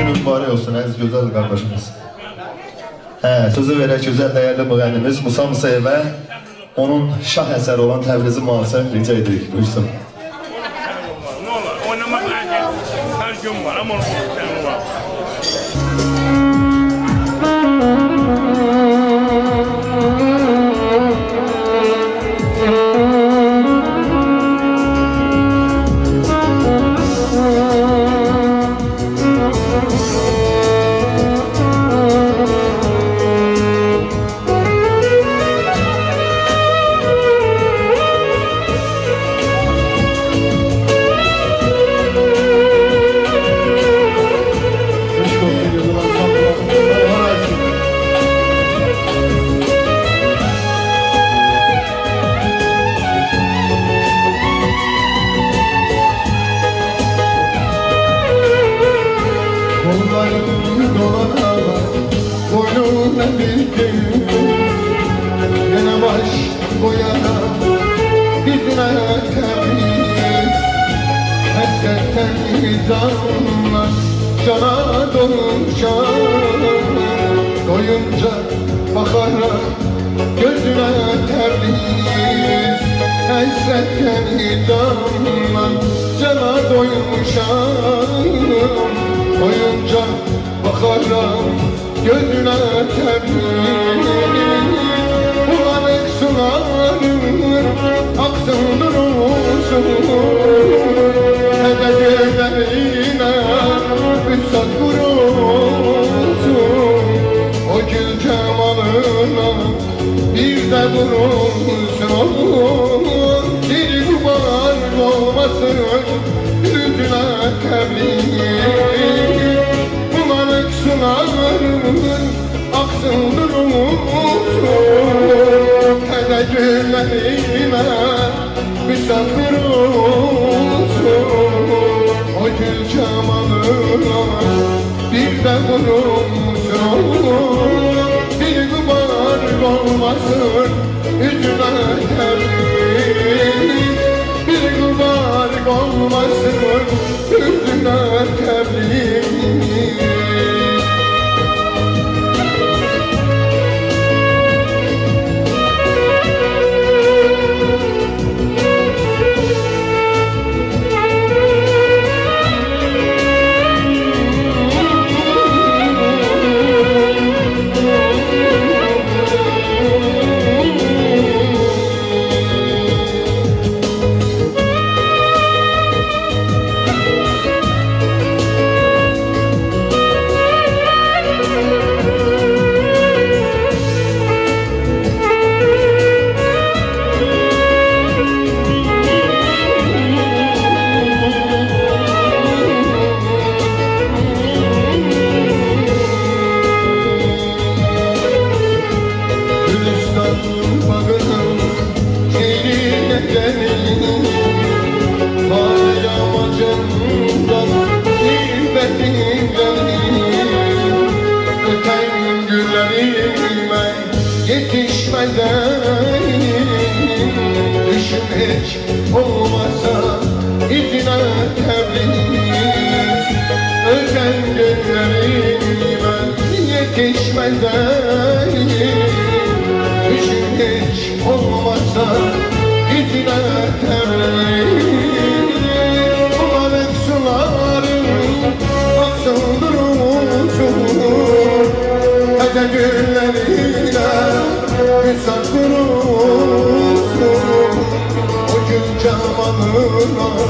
günün mübarek olsun əziz gözəl qardaşımız. Hə, sözü verək gözəl dəyərli müğənnimiz Musa Musayevə onun şah əsəri olan Təbrizi mahnısı rica edirik. Buyursun. Ne olur oynamak lazım. Her gün var ama onu var. Kollarım dolana Boynuna bir gün Yine baş boyana Yüzüne temiz Hasretten zanlar Cana doluşan Doyunca bakarak Gözüne temiz Hasretten zanlar Cana doyuşan Oyunca bakaram gözüne temiz Bulanık sularım aksın durursun Hedeflerine üstad vurursun O gül cemalına bir de vurursun Dil kubar olmasın yüzüne tebliğ Tedeccülerine misafir olsun O gül cemalına bir de vurursun Bir kubar olmasın yüzüne tebliğ bir kubar olmasın yetişmeden Düşün hiç olmazsa gidine tebliğ Bulanık suların aksın durursun Hede güllerine misafir olsun O gül cemalına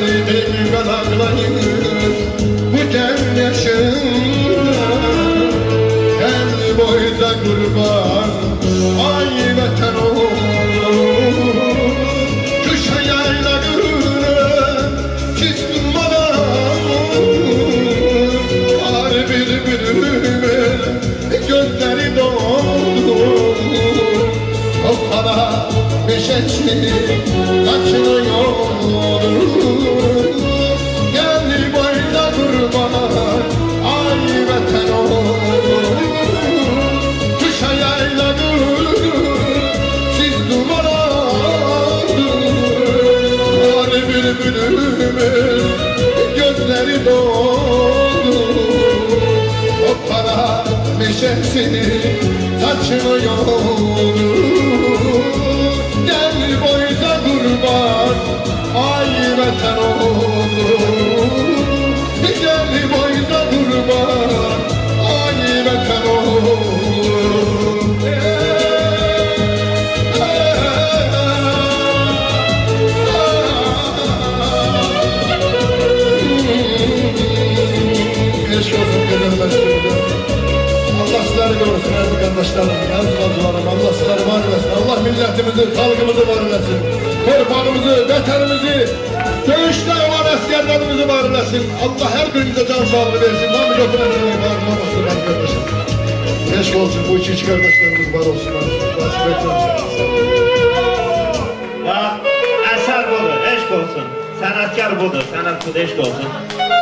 Geldim kanaklayır Bu gen yaşında Gel boyza kurban Ay vatan oğlum. Kışa yaylalarına Çizdim bana. Kar bülbülümün Gözleri doldu. Toprağa meşesi Kaçınıyor Bülbülümün Gözleri doldu. O para meşesi saçını yoldu Vatan oğlum Gel boyda kurban Ay vatan oğlum Eşk olsun kederleştirdi. Allah sizleri korusun aziz kardeşlerim, aziz bacılarım. Allah sizleri var eylesin. Allah milletimizi, halkımızı var eylesin. Torpağımızı, vatanımızı, Döyüşdə olan əsgərlərimizi mübarələsin. Allah hər birimizə can sağlığı versin. Hamı götürəmsin, mübarimə olsun, qardaşlar. Keşk olsun, bu iki-iki qardaşlarımız var olsunlar. Nasib etsin. Əsər budur, eşk olsun. Sənətkar budur, sənət budur, eşk olsun.